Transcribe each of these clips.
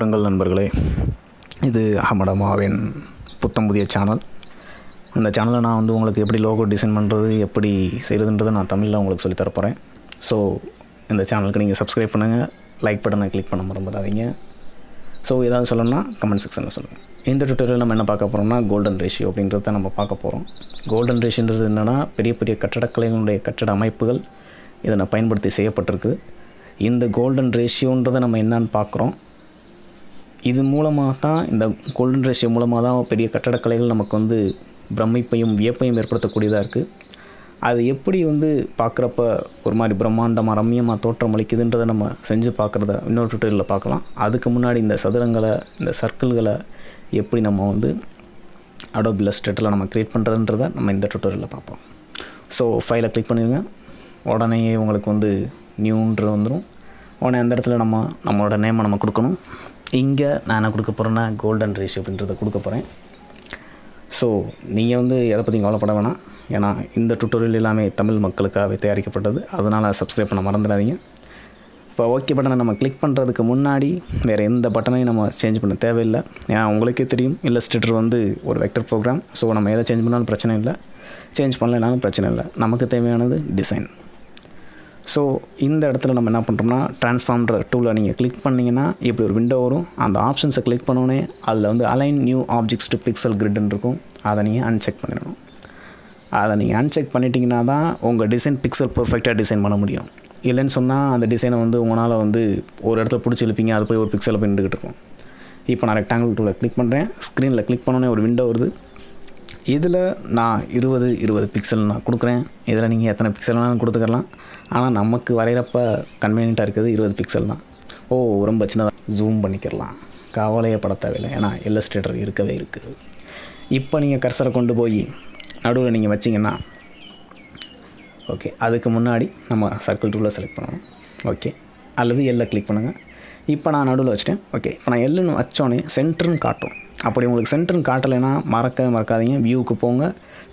வணக்கங்கள் நண்பர்களே. இது அகமடமாவின் புத்தம் புதிய சேனல் இந்த சேனலை நான் வந்து உங்களுக்கு எப்படி லோகோ டிசைன் பண்ணுறது எப்படி செய்கிறதுன்றதை நான் தமிழில் உங்களுக்கு சொல்லித் தரப் போகிறேன் ஸோ இந்த சேனலுக்கு நீங்கள் சப்ஸ்கிரைப் பண்ணுங்கள் லைக் பட்டனை கிளிக் பண்ண மறந்துடாதீங்க. ஸோ ஏதாவது சொல்லணும்னா கமெண்ட் செக்ஷனில் சொல்லுங்கள் இந்த டுட்டோரியல் நம்ம என்ன பார்க்க போகிறோம்னா கோல்டன் ரேஷியோ அப்படின்றத நம்ம பார்க்க போகிறோம் கோல்டன் ரேஷியோன்றது என்னென்னா பெரிய பெரிய கட்டடக்கலைகளுடைய கட்டட அமைப்புகள். இதை நான் பயன்படுத்தி செய்யப்பட்டிருக்குது இந்த கோல்டன் ரேஷியோன்றதை நம்ம என்னன்னு பார்க்குறோம். இது மூலமாக தான் இந்த கோல்டன் ரேஷியோ மூலமாக தான் பெரிய கட்டடக்கலைகள் நமக்கு வந்து பிரமிப்பையும் வியப்பையும் ஏற்படுத்தக்கூடியதாக இருக்குது அது எப்படி வந்து பார்க்குறப்ப ஒரு மாதிரி பிரம்மாண்டமாக ரம்மியமாக தோற்றம் அளிக்குதுன்றதை நம்ம செஞ்சு பார்க்குறத இன்னொரு டுட்டோரியலில் பார்க்கலாம். அதுக்கு முன்னாடி இந்த சதுரங்களை இந்த சர்க்கிள்களை எப்படி நம்ம வந்து அடோ இல்லஸ்ட்ரேட்டரில் நம்ம க்ரியேட் பண்ணுறதுன்றதை நம்ம இந்த டுட்டோரியலில் பார்ப்போம். ஸோ ஃபைலை கிளிக் பண்ணிடுங்க உடனே உங்களுக்கு வந்து நியூன்ற வந்துடும் உடனே அந்த இடத்துல நம்ம நம்மளோட நேமை நம்ம கொடுக்கணும். இங்கே நான் என்ன கொடுக்க போகிறேன்னா கோல்டன் ரேஷியோ அப்படின்றத கொடுக்க போகிறேன் ஸோ நீங்கள் வந்து எதை பற்றியும் கவலைப்பட வேணாம். ஏன்னா இந்த டுட்டோரியல் எல்லாமே தமிழ் மக்களுக்காகவே தயாரிக்கப்பட்டது. அதனால் சப்ஸ்கிரைப் பண்ண மறந்துடாதீங்க. இப்போ ஓகே பட்டனை நம்ம கிளிக் பண்ணுறதுக்கு முன்னாடி வேறு எந்த பட்டனையும் நம்ம சேஞ்ச் பண்ண தேவையில்லை. ஏன்னா உங்களுக்கே தெரியும் இல்லஸ்ட்ரேட்டர் வந்து ஒரு வெக்டர் ப்ரோக்ராம் ஸோ நம்ம எதை சேஞ்ச் பண்ணாலும் பிரச்சனை இல்லை. சேஞ்ச் பண்ணலைனாலும் பிரச்சனை இல்லை. நமக்கு தேவையானது டிசைன் ஸோ இந்த இடத்துல நம்ம என்ன பண்ணுறோம்னா ட்ரான்ஸ்ஃபார்ம்ன்ற டூலை நீங்கள் கிளிக் பண்ணிங்கன்னா இப்படி ஒரு விண்டோ வரும். அந்த ஆப்ஷன்ஸை கிளிக் பண்ணோன்னே அதில் வந்து align new objects to pixel கிரிட்னு இருக்கும். அதை நீங்கள் அன்செக் பண்ணிடணும். அதை நீங்கள் அன்செக் பண்ணிட்டீங்கன்னா தான் உங்கள் டிசைன் பிக்சல் பர்ஃபெக்டாக டிசைன் பண்ண முடியும். இல்லைன்னு சொன்னால் அந்த டிசைனை வந்து உங்களால் வந்து ஒரு இடத்துல பிடிச்சி இழுப்பீங்க அது போய் ஒரு பிக்சலில் போய் நின்றுக்கிட்டு இருக்கும் இப்போ நான் ரெக்டாங்கிள் டூவில் கிளிக் பண்ணுறேன் ஸ்க்ரீனில் கிளிக் பண்ணோன்னே ஒரு விண்டோ வருது. இதில் நான் இருபது இருபது பிக்சல் நான் கொடுக்குறேன். இதில் நீங்கள் எத்தனை பிக்சல் வேணாலும் கொடுத்துக்கலாம். ஆனால் நமக்கு வரைகிறப்ப கன்வீனியண்ட்டாக இருக்குது இருபது பிக்சல் தான். ஓ ரொம்ப சின்னதாக ஜூம் பண்ணிக்கிறலாம். கவலையே பட தேவையில்லை. ஏன்னா இல்லஸ்ட்ரேட்டர் இருக்கவே இருக்குது இப்போ நீங்கள் கர்சரை கொண்டு போய் நடுவில் நீங்கள் வச்சிங்கன்னா ஓகே அதுக்கு முன்னாடி நம்ம சர்க்கிள் டூவில் செலக்ட் பண்ணணும். ஓகே அல்லது எல்லை கிளிக் பண்ணுங்கள் இப்போ நான் நடுவில் வச்சிட்டேன். ஓகே இப்போ நான் எல்லுன்னு வச்சோன்னே சென்டர்னு காட்டும். அப்படி உங்களுக்கு சென்டர்னு காட்டலைன்னா மறக்கவே மறக்காதீங்க. வியூவுக்கு போங்க.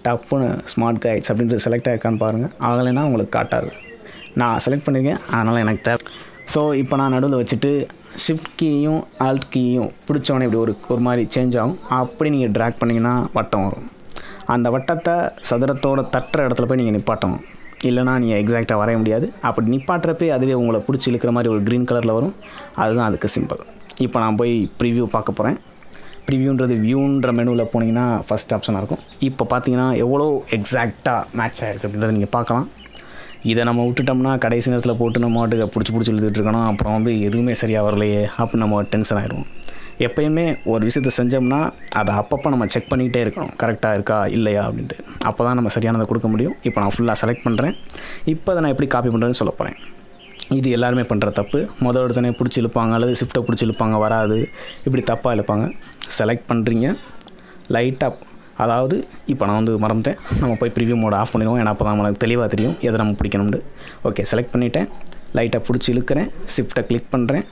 டப்புன்னு ஸ்மார்ட் கைட்ஸ் அப்படின்றது செலக்ட் ஆகிருக்கான்னு பாருங்கள் ஆகலைன்னா உங்களுக்கு காட்டாது. நான் செலக்ட் பண்ணியிருக்கேன் அதனால் எனக்கு தேவை. ஸோ இப்போ நான் நடுவில் வச்சுட்டு ஷிஃப்ட் கீயும் ஆல்ட் கீயும் பிடிச்சோன்னே இப்படி ஒரு ஒரு மாதிரி சேஞ்ச் ஆகும். அப்படி நீங்கள் ட்ராக் பண்ணிங்கன்னா வட்டம் வரும். அந்த வட்டத்தை சதுரத்தோட தட்டுற இடத்துல போய் நீங்கள் நிப்பாட்டணும். இல்லைனா நீங்கள் எக்ஸாக்டாக வரைய முடியாது. அப்படி நிப்பாட்டுறப்பே அதுவே உங்களை பிடிச்சி இழுக்கிற மாதிரி ஒரு க்ரீன் கலரில் வரும். அதுதான் அதுக்கு சிம்பிள் இப்போ நான் போய் ப்ரிவ்யூ பார்க்க போகிறேன் ப்ரிவியூன்றது வியூன்ற மெனுவில் போனீங்கன்னா ஃபஸ்ட் ஆப்ஷனாக இருக்கும். இப்போ பார்த்தீங்கன்னா எவ்வளோ எக்ஸாக்டாக மேட்ச் ஆகிருக்கு அப்படின்றத நீங்கள் பார்க்கலாம். இதை நம்ம விட்டுட்டோம்னா கடைசி நேரத்தில் போட்டு நம்ம மாட்டுக்கு பிடிச்சி பிடிச்சி இழுத்துட்டு இருக்கணும். அப்புறம் வந்து எதுவுமே சரியாக வரலையே அப்படின்னு நம்ம டென்ஷன் ஆயிடுவோம். எப்பயுமே ஒரு விஷயத்தை செஞ்சோம்னா அதை அப்பப்போ நம்ம செக் பண்ணிக்கிட்டே இருக்கணும். கரெக்டாக இருக்கா இல்லையா அப்படின்ட்டு. அப்போ தான் நம்ம சரியானதை கொடுக்க முடியும். இப்போ நான் ஃபுல்லாக செலக்ட் பண்ணுறேன் இப்போ அதை நான் எப்படி காப்பி பண்ணுறேன்னு சொல்ல போகிறேன் இது எல்லாருமே பண்ணுற தப்பு. முதல் எடுத்தோடனே பிடிச்சி இழுப்பாங்க அல்லது ஷிஃப்ட்டை பிடிச்சி இழுப்பாங்க வராது. இப்படி தப்பாக இழுப்பாங்க. செலக்ட் பண்ணுறீங்க லைட்டாக அதாவது இப்போ நான் வந்து மறந்துட்டேன். நம்ம போய் ப்ரிவியூ மோட் ஆஃப் பண்ணிடுவோம். ஏன்னா அப்போ தான் நமக்கு தெளிவாக தெரியும் எதை நம்ம பிடிக்கணும்னு. ஓகே செலக்ட் பண்ணிவிட்டேன் லைட்டாக பிடிச்சி இழுக்கிறேன். ஷிஃப்ட்டை கிளிக் பண்ணுறேன்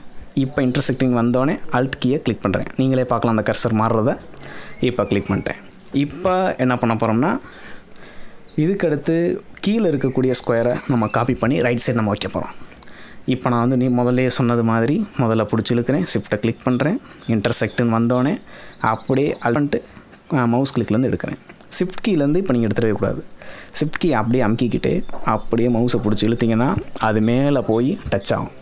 இப்போ இன்டர்செக்டிங் வந்தோடனே அல்ட் கீயை கிளிக் பண்ணுறேன் நீங்களே பார்க்கலாம் அந்த கர்சர் மாறுறத. இப்போ கிளிக் பண்ணிட்டேன். இப்போ என்ன பண்ண போகிறோம்னா இதுக்கடுத்து கீழே இருக்கக்கூடிய ஸ்கொயரை நம்ம காப்பி பண்ணி ரைட் சைடு நம்ம வைக்க போகிறோம் இப்போ நான் வந்து நீ முதல்ல சொன்னது மாதிரி முதல்ல பிடிச்சி இழுக்கிறேன் ஷிஃப்ட்டை கிளிக் பண்ணுறேன் இன்டர்செக்ட்டுன்னு வந்தோடனே அப்படியே அல்ட்டு மவுஸ் கிளிக்லேருந்து எடுக்கிறேன். ஷிஃப்ட் கீலேருந்து இப்போ நீங்கள் எடுத்துடவே கூடாது. ஷிஃப்ட் கீ அப்படியே அமுக்கிக்கிட்டு அப்படியே மவுஸை பிடிச்சி இழுத்திங்கன்னா அது மேலே போய் டச் ஆகும்.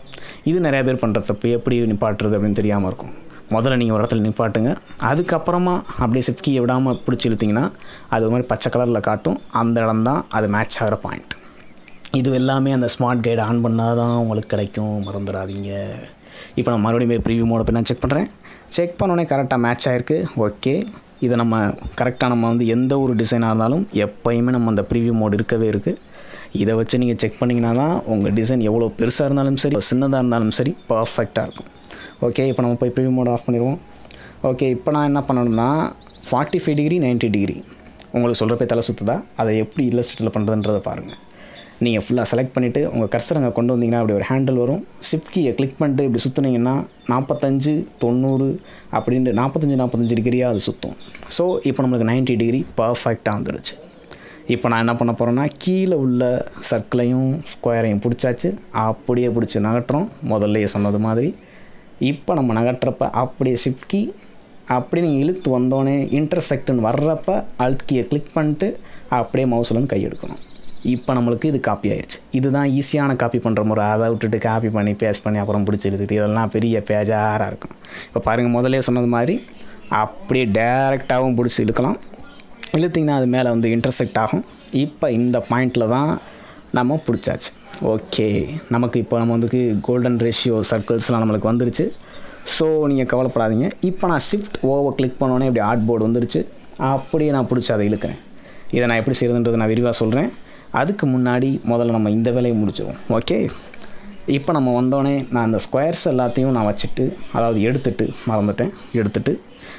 இது நிறையா பேர் பண்ணுற தப்பு எப்படி நிப்பாட்டுறது அப்படின்னு தெரியாமல் இருக்கும். முதல்ல நீங்கள் ஒரு இடத்துல நிப்பாட்டுங்க. அதுக்கப்புறமா அப்படியே ஷிஃப்ட் கீயை விடாமல் பிடிச்சி இழுத்திங்கன்னா அது ஒரு மாதிரி பச்சை கலரில் காட்டும். அந்த இடம் தான் அது மேட்ச் ஆகிற பாயிண்ட் இது எல்லாமே அந்த ஸ்மார்ட் கைடு ஆன் பண்ணால் தான் உங்களுக்கு கிடைக்கும். மறந்துடாதீங்க. இப்போ நான் மறுபடியும் போய் ப்ரிவியூ மோட போய் நான் செக் பண்ணுறேன் செக் பண்ணோடனே கரெக்டாக மேட்ச் ஆகிருக்கு ஓகே இதை நம்ம கரெக்டாக நம்ம வந்து எந்த ஒரு டிசைனாக இருந்தாலும் எப்போயுமே நம்ம அந்த ப்ரீவியூ மோட் இருக்கவே இருக்குது இதை வச்சு நீங்கள் செக் பண்ணிங்கன்னா தான் உங்கள் டிசைன் எவ்வளோ பெருசாக இருந்தாலும் சரி சின்னதாக இருந்தாலும் சரி பர்ஃபெக்டாக இருக்கும். ஓகே இப்போ நம்ம போய் ப்ரீவியூ மோட் ஆஃப் பண்ணிடுவோம். ஓகே இப்போ நான் என்ன பண்ணணும்னா forty five degree ninety degree உங்களுக்கு சொல்கிறப்ப தலை சுற்றுதா அதை எப்படி இல்லஸ்ட்ரேட்டில் பண்ணுறதுன்றதை பாருங்கள் நீங்கள் ஃபுல்லாக செலக்ட் பண்ணிவிட்டு உங்கள் கர்சர் அங்கே கொண்டு வந்தீங்கன்னா அப்படி ஒரு ஹேண்டில் வரும். ஷிஃப்ட் கீயை கிளிக் பண்ணிட்டு இப்படி சுற்றுனீங்கன்னா நாற்பத்தஞ்சு தொண்ணூறு அப்படின்ட்டு நாற்பத்தஞ்சு நாற்பத்தஞ்சு டிகிரியாக அது சுற்றும் ஸோ இப்போ நம்மளுக்கு நைன்ட்டி டிகிரி பர்ஃபெக்டாக வந்துடுச்சு இப்போ நான் என்ன பண்ண போகிறேன்னா கீழே உள்ள சர்க்கிளையும் ஸ்கொயரையும் பிடிச்சாச்சு. அப்படியே பிடிச்சி நகட்டுறோம் முதல்லையே சொன்னது மாதிரி. இப்போ நம்ம நகட்டுறப்ப அப்படியே ஷிஃப்ட் கீ அப்படி நீங்கள் இழுத்து வந்தோடனே இன்டர்செக்ட்னு வர்றப்ப அல்ட் கீயை கிளிக் பண்ணிட்டு அப்படியே மவுஸ்லேருந்து கை எடுக்கணும் இப்போ நம்மளுக்கு இது காப்பி ஆயிடுச்சு இதுதான் ஈஸியான காப்பி பண்ணுற முறை. அதை விட்டுட்டு காப்பி பண்ணி பேஸ்ட் பண்ணி அப்புறம் பிடிச்சி எழுதிட்டு இதெல்லாம் பெரிய பேஜாராக இருக்கும். இப்போ பாருங்கள் முதல்ல சொன்னது மாதிரி அப்படியே டேரெக்டாகவும் பிடிச்சி இழுக்கலாம். இழுத்திங்கன்னா அது மேலே வந்து இன்டர்செக்ட் ஆகும். இப்போ இந்த பாயிண்டில் தான் நம்ம பிடிச்சாச்சு. ஓகே நமக்கு இப்போ நம்ம வந்து கோல்டன் ரேஷியோ சர்க்கிள்ஸ்லாம் நம்மளுக்கு வந்துருச்சு. ஸோ நீங்கள் கவலைப்படாதீங்க. இப்போ நான் ஷிஃப்ட் ஓவர் கிளிக் பண்ணோன்னே இப்படி ஆர்ட் போர்டு வந்துருச்சு. அப்படியே நான் பிடிச்சி அதை இழுக்கிறேன். இதை நான் எப்படி செய்கிறதுன்றது நான் விரிவாக சொல்கிறேன் அதுக்கு முன்னாடி முதல்ல நம்ம இந்த வேலையை முடிச்சிடுவோம் ஓகே இப்போ நம்ம வந்தோடனே நான் அந்த ஸ்கொயர்ஸ் எல்லாத்தையும் நான் வச்சுட்டு அதாவது எடுத்துட்டு மறந்துட்டேன். எடுத்துட்டு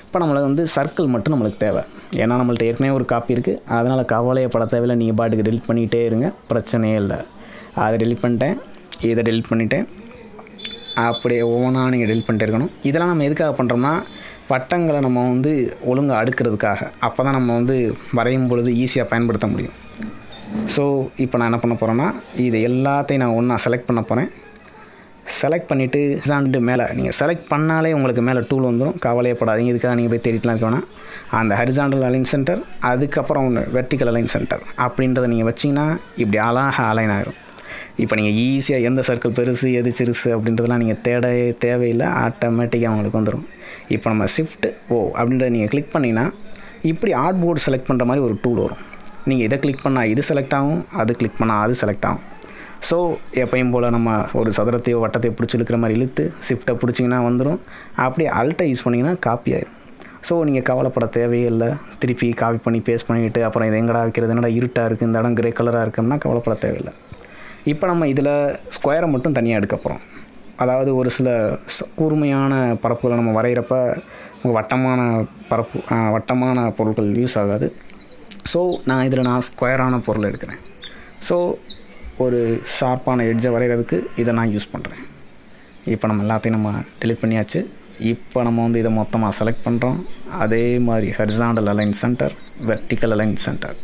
இப்போ நம்மளுக்கு வந்து சர்க்கிள் மட்டும் நம்மளுக்கு தேவை. ஏன்னா நம்மள்ட்ட ஏற்கனவே ஒரு காப்பி இருக்குது அதனால் கவலையப்பட தேவையில்லை. நீங்கள் பாட்டுக்கு டெலிட் பண்ணிகிட்டே இருங்க. பிரச்சனையே இல்லை. அதை டெலிட் பண்ணிட்டேன். இதை டெலிட் பண்ணிட்டேன். அப்படியே ஓனாக நீங்கள் டெலிட் பண்ணிட்டே இருக்கணும். இதெல்லாம் நம்ம எதுக்காக பண்ணுறோம்னா வட்டங்களை நம்ம வந்து ஒழுங்காக அடுக்கிறதுக்காக. அப்போ தான் நம்ம வந்து வரையும் பொழுது ஈஸியாக பயன்படுத்த முடியும். ஸோ இப்போ நான் என்ன பண்ண போகிறேன்னா இது எல்லாத்தையும் நான் ஒன்றா செலக்ட் பண்ண போகிறேன் செலக்ட் பண்ணிவிட்டு ஹரிசாண்டு மேலே நீங்கள் செலக்ட் பண்ணாலே உங்களுக்கு மேலே டூல் வந்துடும் கவலையப்படாதீங்க இதுக்காக நீங்கள் போய் தேடிட்டுலாம் இருக்க வேணாம். அந்த ஹரிசாண்டல் அலைன் சென்டர் அதுக்கப்புறம் ஒன்று வெர்டிக்கல் அலைன் சென்டர் அப்படின்றத நீங்கள் வச்சிங்கன்னா இப்படி அழகாக அலைன் ஆகிரும் இப்போ நீங்கள் ஈஸியாக எந்த சர்க்கிள் பெருசு எது சிறுசு அப்படின்றதெல்லாம் நீங்கள் தேட தேவையில்லை. ஆட்டோமேட்டிக்காக உங்களுக்கு வந்துடும் இப்போ நம்ம ஷிஃப்ட் ஓ அப்படின்றத நீங்கள் கிளிக் பண்ணிங்கன்னா இப்படி ஆர்ட் போர்டு செலக்ட் பண்ணுற மாதிரி ஒரு டூல் வரும். நீங்கள் இதை கிளிக் பண்ணால் இது செலக்ட் ஆகும் அது கிளிக் பண்ணால் அது செலக்ட் ஆகும். ஸோ எப்பயும் போல் நம்ம ஒரு சதுரத்தையோ வட்டத்தையோ பிடிச்சி இழுக்கிற மாதிரி இழுத்து ஷிஃப்ட்டை பிடிச்சிங்கன்னா வந்துடும் அப்படியே அல்ட்டை யூஸ் பண்ணிங்கன்னா காப்பி ஆயிடும் ஸோ நீங்கள் கவலைப்பட தேவையே இல்லை திருப்பி காப்பி பண்ணி பேஸ்ட் பண்ணிவிட்டு அப்புறம் இது எங்கடா வைக்கிறது? என்னடா இருட்டாக இருக்குது இந்த இடம் கிரே கலராக இருக்குன்னா கவலைப்பட தேவையில்லை. இப்போ நம்ம இதில் ஸ்கொயரை மட்டும் தனியாக எடுக்க போகிறோம் அதாவது ஒரு சில கூர்மையான பரப்புகளை நம்ம வரைகிறப்ப வட்டமான பரப்பு வட்டமான பொருட்கள் யூஸ் ஆகாது. ஸோ நான் இதில் நான் ஸ்கொயரான பொருள் எடுக்கிறேன். ஸோ ஒரு ஷார்ப்பான எட்ஜை வரைகிறதுக்கு இதை நான் யூஸ் பண்ணுறேன் இப்போ நம்ம எல்லாத்தையும் நம்ம டெலிட் பண்ணியாச்சு. இப்போ நம்ம வந்து இதை மொத்தமாக செலக்ட் பண்ணுறோம் அதே மாதிரி horizontal align center vertical align center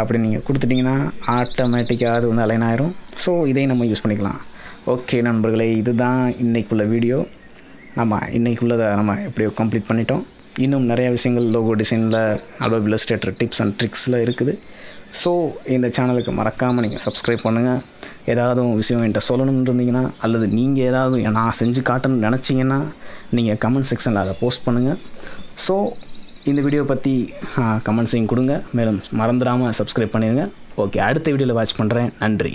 அப்படி நீங்கள் கொடுத்துட்டிங்கன்னா ஆட்டோமேட்டிக்காக அது வந்து அலைன் ஆயிரும். ஸோ இதையும் நம்ம யூஸ் பண்ணிக்கலாம். ஓகே நண்பர்களே இதுதான் இன்றைக்குள்ள வீடியோ நம்ம இன்றைக்குள்ளதை நம்ம எப்படியோ கம்ப்ளீட் பண்ணிட்டோம். இன்னும் நிறையா விஷயங்கள் லோகோ டிசைனில் அடோப் இல்லஸ்ட்ரேட்டர் டிப்ஸ் அண்ட் ட்ரிக்ஸில் இருக்குது. ஸோ இந்த சேனலுக்கு மறக்காமல் நீங்கள் சப்ஸ்கிரைப் பண்ணுங்கள் ஏதாவது விஷயம் என்கிட்ட சொல்லணும்னு இருந்தீங்கன்னா அல்லது நீங்கள் ஏதாவது நான் செஞ்சு காட்டணும்னு நினச்சிங்கன்னா நீங்கள் கமெண்ட் செக்ஷனில் அதை போஸ்ட் பண்ணுங்கள் ஸோ இந்த வீடியோ பற்றி கமெண்ட்ஸையும் கொடுங்க. மேலும் மறந்துடாமல் சப்ஸ்கிரைப் பண்ணிடுங்க ஓகே அடுத்த வீடியோவில் வாட்ச் பண்ணுறேன் நன்றி.